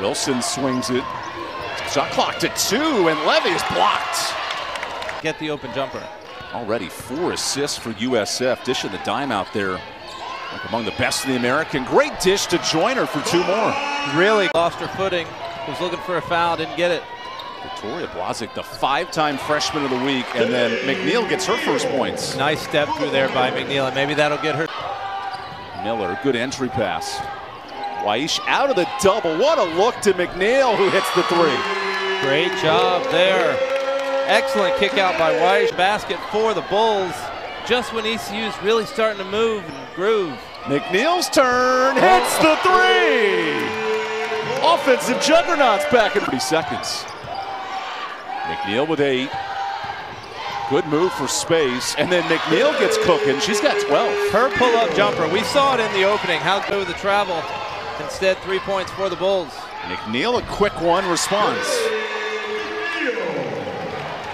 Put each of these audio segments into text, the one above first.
Wilson swings it. Shot clock to two, and Levy is blocked. Get the open jumper. Already four assists for USF. Dishing the dime out there. Like among the best in the American. Great dish to Joyner for two more. Really lost her footing. Was looking for a foul, didn't get it. Vittoria Blasigh, the five-time freshman of the week, and then McNeal gets her first points. Nice step through there by McNeal, and maybe that'll get her. Miller, good entry pass. Wyche out of the double. What a look to McNeal, who hits the three. Great job there. Excellent kick out by Wyche. Basket for the Bulls. Just when ECU's really starting to move and groove. McNeal's turn hits the three. Offensive juggernauts back in 30 seconds. McNeal with eight. Good move for space. And then McNeal gets cooking. She's got 12. Her pull-up jumper. We saw it in the opening. How good the travel. Instead, three points for the Bulls. McNeal, a quick one, response.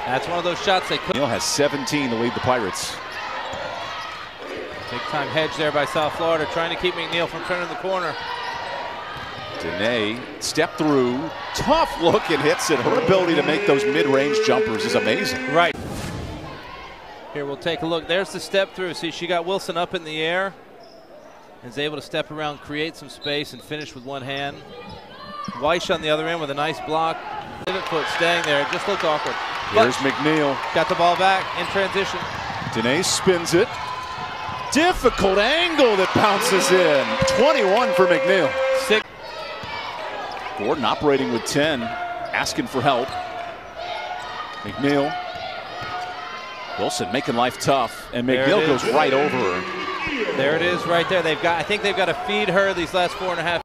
That's one of those shots they could. McNeal has 17 to lead the Pirates. Big time hedge there by South Florida, trying to keep McNeal from turning the corner. Danae, step through, tough look and hits it. Her ability to make those mid-range jumpers is amazing. Right. Here we'll take a look. There's the step through. See, she got Wilson up in the air and is able to step around, create some space, and finish with one hand. Wyche on the other end with a nice block. Pivot foot staying there. It just looked awkward. Here's McNeal. Got the ball back in transition. Danae spins it. Difficult angle that bounces in. 21 for McNeal. Six. Gordon operating with 10, asking for help. McNeal. Wilson making life tough, and McNeal goes right over her. There it is right there. They've got I think they've got to feed her these last four and a half